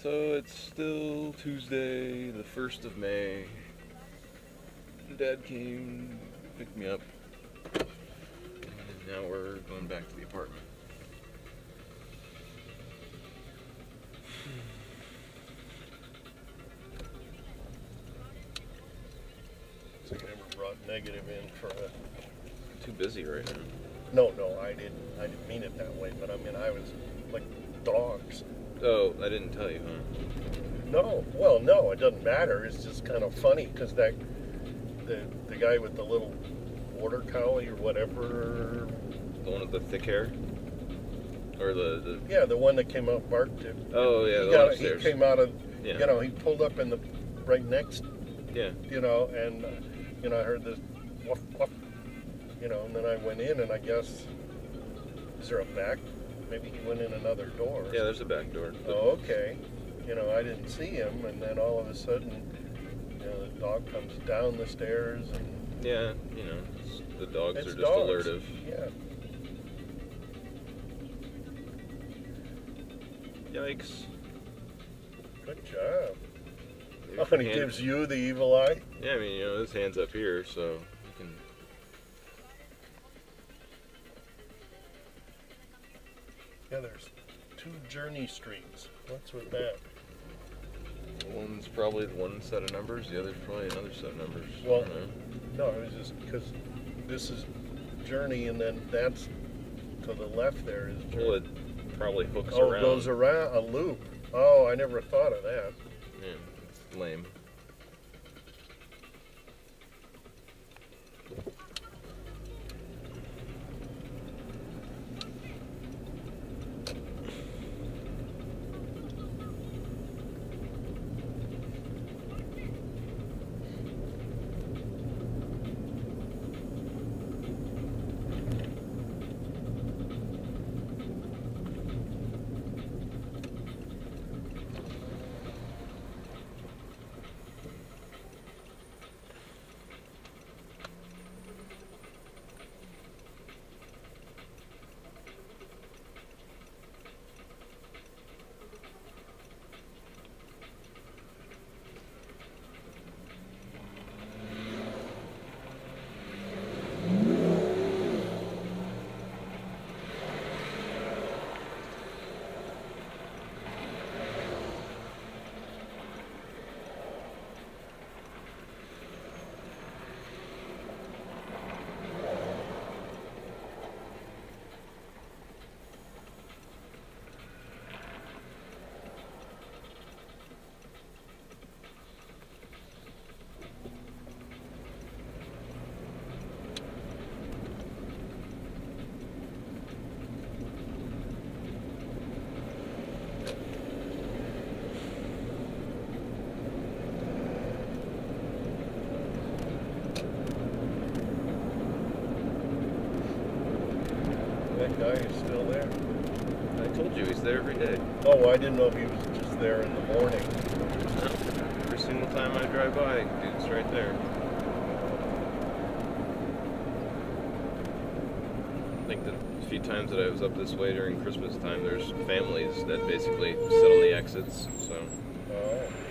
So it's still Tuesday, the 1st of May. Dad came, picked me up, and now we're going back to the apartment. So you never brought negative in for a. Too busy right now. No, no, I didn't. I didn't mean it that way. But I mean, I was like dogs. Oh, I didn't tell you, huh? No, well, no, it doesn't matter. It's just kind of funny because that the the guy with the little border collie or whatever. The one with the thick hair? Or the, the Yeah, the one that came out barked at. oh yeah, he got he came out of. Yeah. You know, he pulled up in the right next. Yeah. You know, and uh, you know, I heard this. Woof, woof, you know, and then I went in, and I guess. Is there a back? Maybe he went in another door. Yeah, there's a back door. Oh, okay. You know, I didn't see him, and then all of a sudden, you know, the dog comes down the stairs, and Yeah, you know, the dogs are just dogs. alertive. Yeah. Yikes. Good job. Oh, and he gives you the evil eye. Yeah, I mean, you know, his hand's up here, so journey streams. What's with that? One's probably one set of numbers, the other's probably another set of numbers. Well. No, it was just because this is journey, and then that's to the left. There is journey. Well, it probably hooks oh, around. it goes around a loop. Oh, I never thought of that. Yeah, it's lame. That guy is still there. I told you he's there every day. Oh, I didn't know if he was just there in the morning. Every single time I drive by, dude's right there. I think the few times that I was up this way during Christmas time, there's families that basically sit on the exits. So Oh. So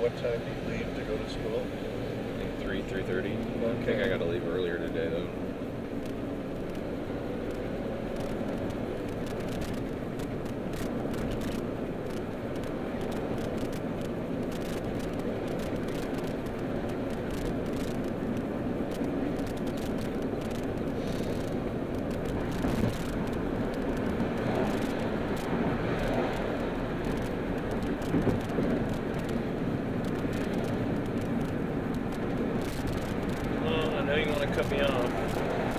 what time do you leave to go to school? I think three, three thirty. I think I got to leave earlier today though. Know you want to cut me off.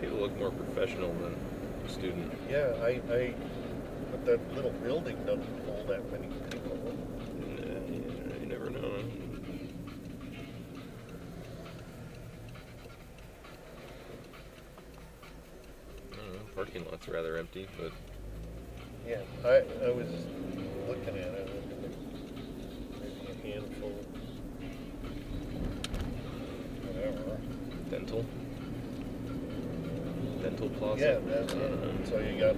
People look more professional than a student. Yeah, I, I, but that little building doesn't hold that many people. Nah, you, you never know. I don't know, parking lot's rather empty, but Yeah, I, I was looking at it, maybe a handful, whatever. dental. Dental plaza. Yeah, that's it. don't. So you got,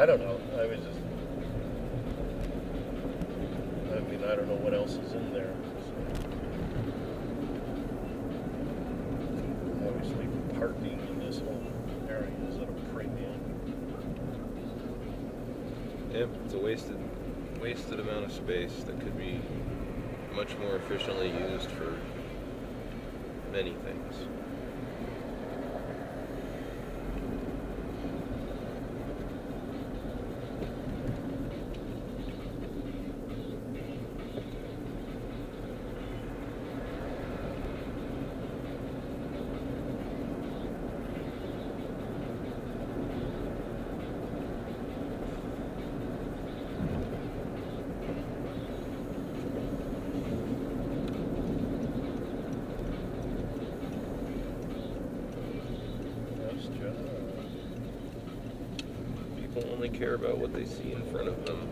I don't know, I was just, I mean, I don't know what else is in there. so. Obviously, parking in this whole area is at a premium. Yep, it's a wasted, wasted amount of space that could be much more efficiently used for many things. Nice job. People only care about what they see in front of them.